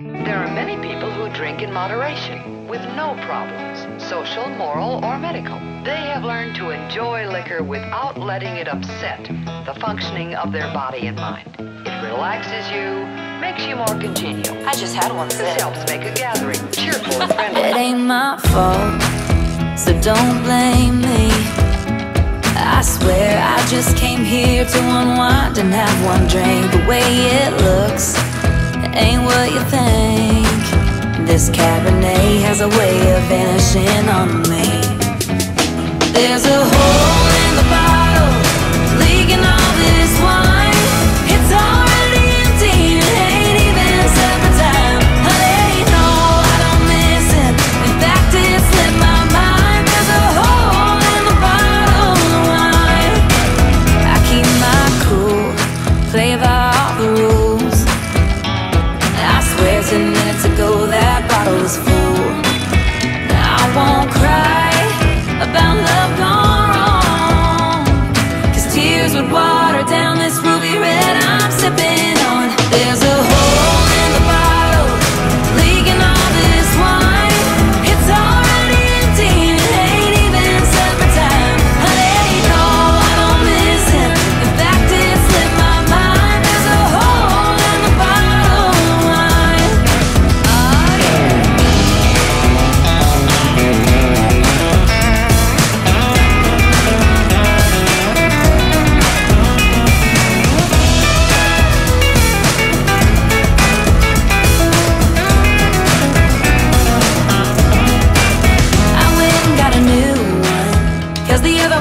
There are many people who drink in moderation with no problems, social, moral, or medical. They have learned to enjoy liquor without letting it upset the functioning of their body and mind. It relaxes you, makes you more congenial. I just had one This helps make a gathering cheerful and friendly. It ain't my fault, so don't blame me. I swear I just came here to unwind and have one drink the way it you think. This Cabernet has a way of vanishing on me. There's a hole in the bottle, leaking all this wine. It's already empty and ain't even supper time. Honey, no, I don't miss it. In fact, it slipped my mind. There's a hole in the bottle of wine. I keep my cool, play by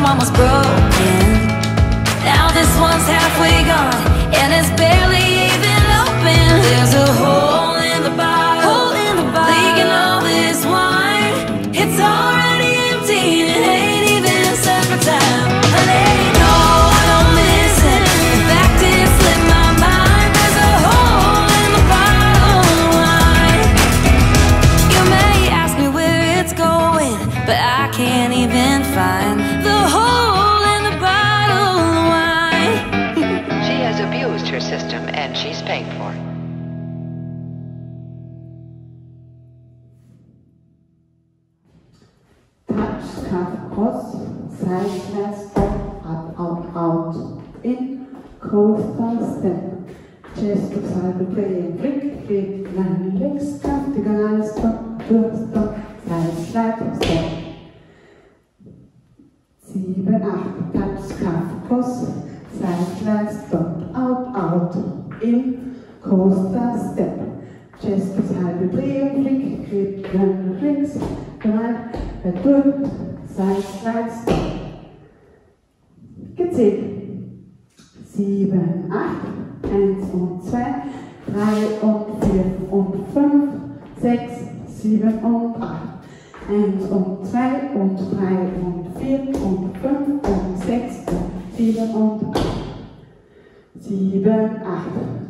one was broken Now this one's halfway gone And it's barely even open There's a hole room and she's paying for it. in, cold step, chest to side to play, flick, flick, nine legs, cuff, diagonal stop, stop, side slide, step. Sieben, acht, touch, cross, side stop. Drehung, Coaster Step. Chest ist halbe Drehung, flink, krebt dann nach links, gerade, verdrückt, seits, seits. Gezählt. Sieben, acht, eins und zwei, drei und vier und fünf, sechs, sieben und acht. Eins und zwei und drei und vier und fünf und sechs und 7 und acht. Sieben, acht.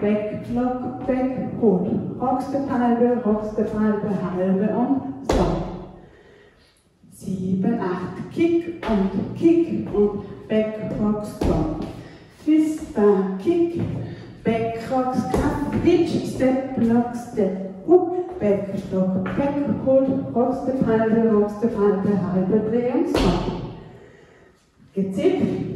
Back, lock, Back, hold. Rockst du halbe, rockst du halbe, halbe und so. Sieben, acht, Kick und Kick und Back, Rocks, Block. Twister, Kick, Back, Rocks, Cup, Ditch, Step, Block, Step, Hook, Back, Block, Back, Hold, rockst du halbe, rockst du halbe, halbe, dreh und so. Gezippt.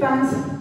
bands